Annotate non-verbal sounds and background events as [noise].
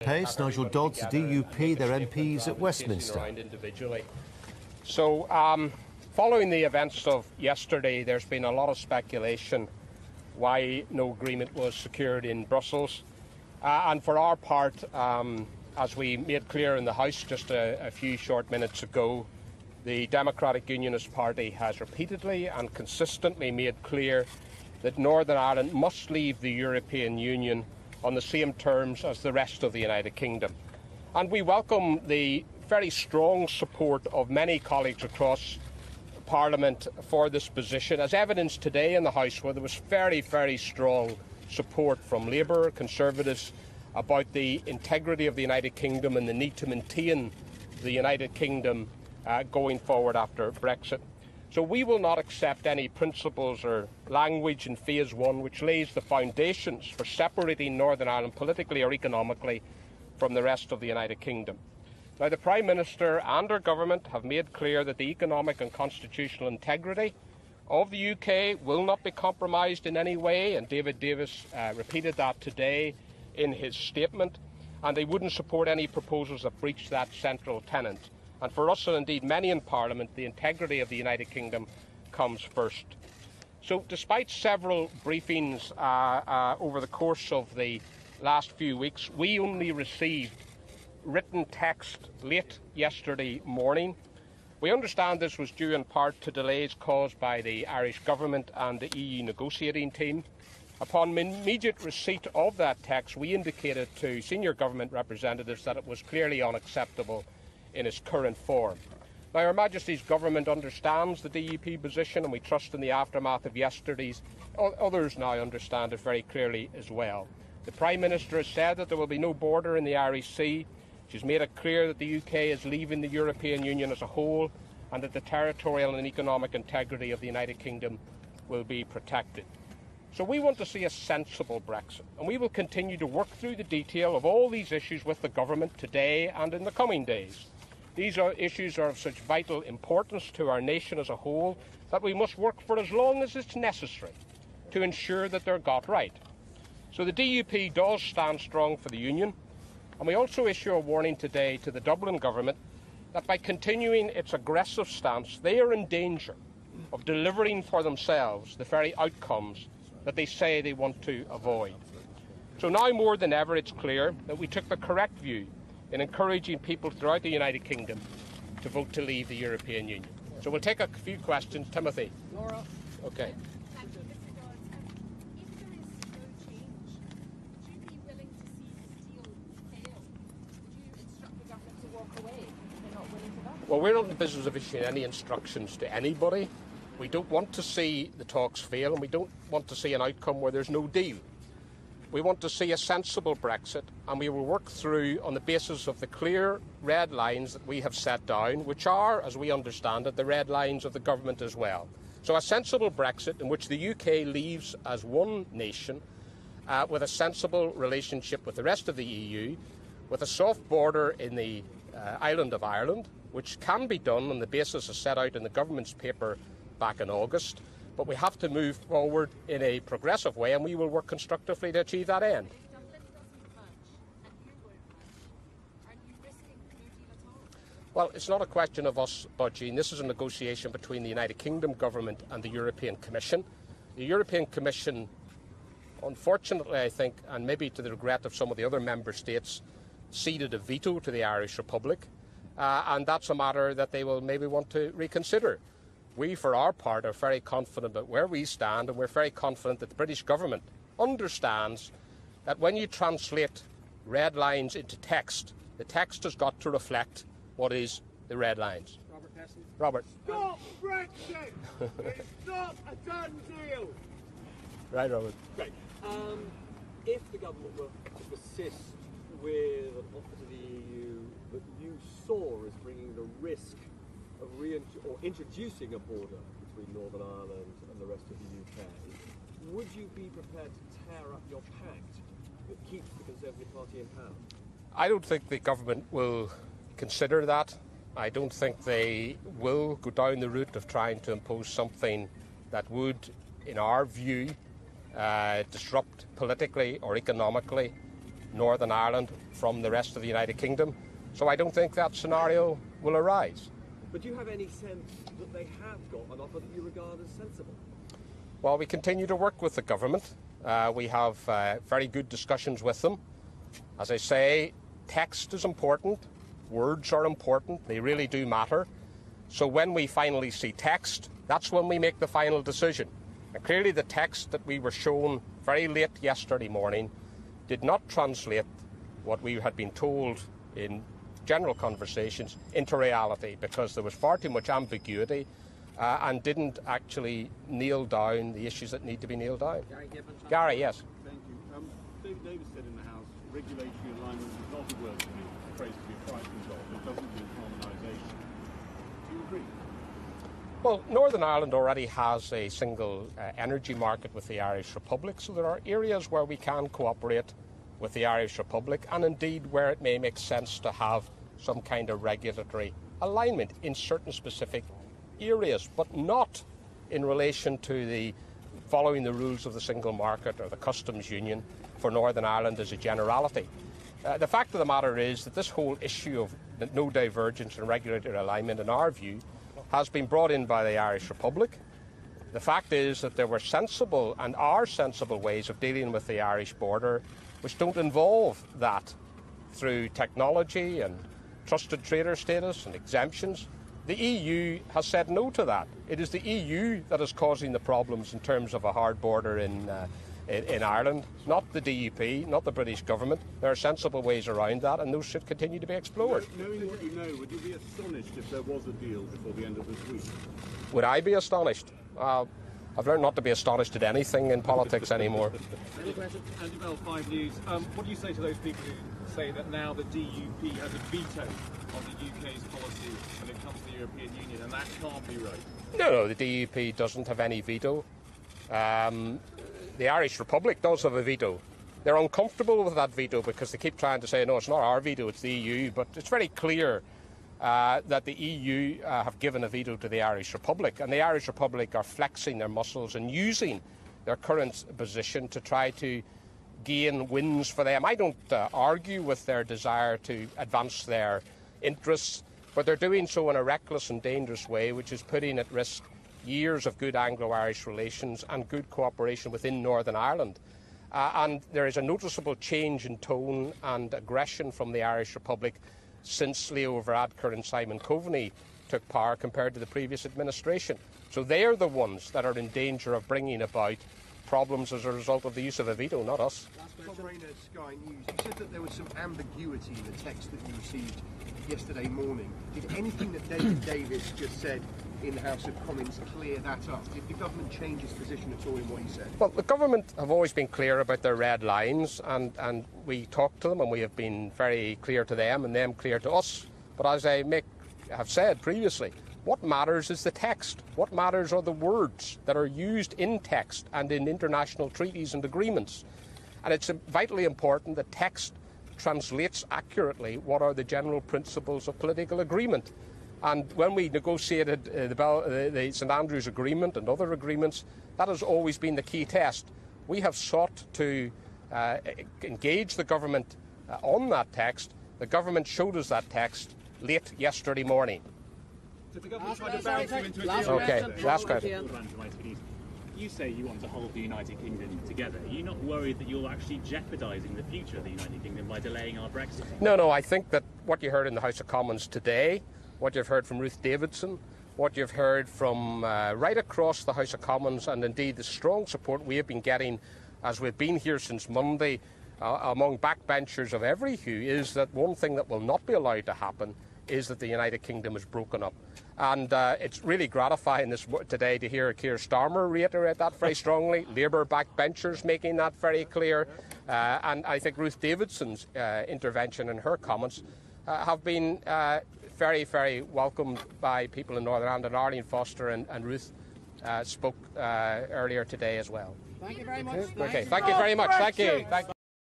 Pace, Nigel Dodds, DUP, their MPs at Westminster. So, um, following the events of yesterday, there's been a lot of speculation why no agreement was secured in Brussels. Uh, and for our part, um, as we made clear in the House just a, a few short minutes ago, the Democratic Unionist Party has repeatedly and consistently made clear that Northern Ireland must leave the European Union on the same terms as the rest of the United Kingdom. And we welcome the very strong support of many colleagues across Parliament for this position, as evidenced today in the House, where there was very, very strong support from Labour, Conservatives, about the integrity of the United Kingdom and the need to maintain the United Kingdom uh, going forward after Brexit. So we will not accept any principles or language in phase one which lays the foundations for separating Northern Ireland politically or economically from the rest of the United Kingdom. Now, the Prime Minister and our government have made clear that the economic and constitutional integrity of the UK will not be compromised in any way, and David Davis uh, repeated that today in his statement, and they wouldn't support any proposals that breach that central tenet. And for us, and indeed many in Parliament, the integrity of the United Kingdom comes first. So, despite several briefings uh, uh, over the course of the last few weeks, we only received written text late yesterday morning. We understand this was due in part to delays caused by the Irish Government and the EU negotiating team. Upon immediate receipt of that text, we indicated to senior government representatives that it was clearly unacceptable in its current form. Now, Her Majesty's Government understands the DUP position, and we trust in the aftermath of yesterday's. Others now understand it very clearly as well. The Prime Minister has said that there will be no border in the Irish Sea. She's made it clear that the UK is leaving the European Union as a whole and that the territorial and economic integrity of the United Kingdom will be protected. So we want to see a sensible Brexit, and we will continue to work through the detail of all these issues with the government today and in the coming days. These are issues are of such vital importance to our nation as a whole that we must work for as long as it's necessary to ensure that they're got right. So the DUP does stand strong for the Union, and we also issue a warning today to the Dublin government that by continuing its aggressive stance, they are in danger of delivering for themselves the very outcomes that they say they want to avoid. So now more than ever, it's clear that we took the correct view in encouraging people throughout the United Kingdom to vote to leave the European Union. So we'll take a few questions. Timothy. Laura. Okay. Well, we're not in the business of issuing any instructions to anybody. We don't want to see the talks fail, and we don't want to see an outcome where there's no deal. We want to see a sensible Brexit, and we will work through on the basis of the clear red lines that we have set down, which are, as we understand it, the red lines of the government as well. So, a sensible Brexit in which the UK leaves as one nation uh, with a sensible relationship with the rest of the EU, with a soft border in the uh, island of Ireland, which can be done on the basis as set out in the government's paper back in August but we have to move forward in a progressive way, and we will work constructively to achieve that end. Well, it's not a question of us budging. This is a negotiation between the United Kingdom government and the European Commission. The European Commission, unfortunately, I think, and maybe to the regret of some of the other member states, ceded a veto to the Irish Republic, uh, and that's a matter that they will maybe want to reconsider we, for our part, are very confident about where we stand, and we're very confident that the British government understands that when you translate red lines into text, the text has got to reflect what is the red lines. Robert Peston. Robert. Stop Brexit! it's not a done deal! Right, Robert. Great. Um, if the government were to persist with an offer to the EU that you saw as bringing the risk of or introducing a border between Northern Ireland and the rest of the UK, would you be prepared to tear up your pact that keeps the Conservative Party in power? I don't think the government will consider that. I don't think they will go down the route of trying to impose something that would, in our view, uh, disrupt politically or economically Northern Ireland from the rest of the United Kingdom. So I don't think that scenario will arise. But do you have any sense that they have got an offer that you regard as sensible? Well, we continue to work with the government. Uh, we have uh, very good discussions with them. As I say, text is important, words are important, they really do matter. So when we finally see text, that's when we make the final decision. And clearly, the text that we were shown very late yesterday morning did not translate what we had been told in general conversations into reality because there was far too much ambiguity uh, and didn't actually nail down the issues that need to be nailed down. Gary, yes. Thank you. Um, David Davis said in the House, regulatory alignment is not a word to be a phrase to be price control. It doesn't mean harmonisation. Do you agree? Well, Northern Ireland already has a single uh, energy market with the Irish Republic, so there are areas where we can cooperate with the Irish Republic, and indeed where it may make sense to have some kind of regulatory alignment in certain specific areas, but not in relation to the following the rules of the single market or the customs union for Northern Ireland as a generality. Uh, the fact of the matter is that this whole issue of no divergence and regulatory alignment, in our view, has been brought in by the Irish Republic. The fact is that there were sensible and are sensible ways of dealing with the Irish border which don't involve that through technology and trusted trader status and exemptions. The EU has said no to that. It is the EU that is causing the problems in terms of a hard border in, uh, in, in, Ireland, not the DUP, not the British government. There are sensible ways around that, and those should continue to be explored. Knowing what you know, would you be astonished if there was a deal before the end of this week? Would I be astonished? Uh, I've learned not to be astonished at anything in politics anymore. Andy Bell, Five News. Um, what do you say to those people who say that now the DUP has a veto on the UK's policy when it comes to the European Union, and that can't be right? No, no, the DUP doesn't have any veto. Um, the Irish Republic does have a veto. They're uncomfortable with that veto because they keep trying to say, no, it's not our veto, it's the EU. But it's very clear uh, that the EU uh, have given a veto to the Irish Republic, and the Irish Republic are flexing their muscles and using their current position to try to gain wins for them. I don't uh, argue with their desire to advance their interests, but they're doing so in a reckless and dangerous way, which is putting at risk years of good Anglo Irish relations and good cooperation within Northern Ireland. Uh, and there is a noticeable change in tone and aggression from the Irish Republic since Leo Varadkar and Simon Coveney took power compared to the previous administration. So they are the ones that are in danger of bringing about problems as a result of the use of a veto, not us. Tom Rayner, Sky News. You said that there was some ambiguity in the text that you received yesterday morning. Did anything that David Davis just said in the House of Commons clear that up? Did the government change its position at all in what he said? Well, the government have always been clear about their red lines, and, and we talked to them, and we have been very clear to them, and them clear to us. But as I make, have said previously, what matters is the text. What matters are the words that are used in text and in international treaties and agreements. And it's vitally important that text translates accurately what are the general principles of political agreement. And when we negotiated uh, the, Bell, uh, the St Andrews Agreement and other agreements, that has always been the key test. We have sought to uh, engage the government uh, on that text. The government showed us that text late yesterday morning. Did the government try to bounce you into a deal? Okay, last question. You say you want to hold the United Kingdom together. Are you not worried that you're actually jeopardising the future of the United Kingdom by delaying our Brexit? No, no. I think that what you heard in the House of Commons today, what you've heard from Ruth Davidson, what you've heard from uh, right across the House of Commons, and indeed the strong support we have been getting as we've been here since Monday uh, among backbenchers of every hue, is that one thing that will not be allowed to happen is that the United Kingdom is broken up. And uh, it's really gratifying this today to hear Keir Starmer reiterate that very [laughs] strongly, Labour backbenchers making that very clear, uh, and I think Ruth Davidson's uh, intervention and her comments uh, have been uh, very, very welcomed by people in Northern Ireland, and Arlene Foster and, and Ruth uh, spoke earlier today as well. Thank you very much. Okay, thank you very much. Thank you. Thank